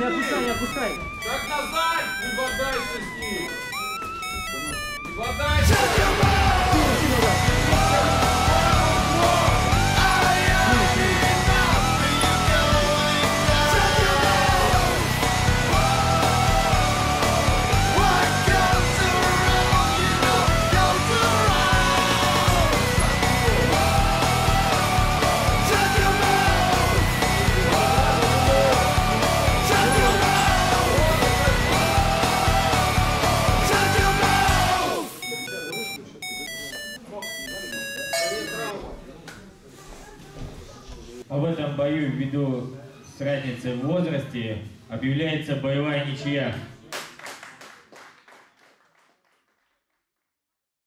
Шаг назад! Не бодайся с ним! Не бодайся! А в этом бою, ввиду с разницей в возрасте, объявляется боевая ничья.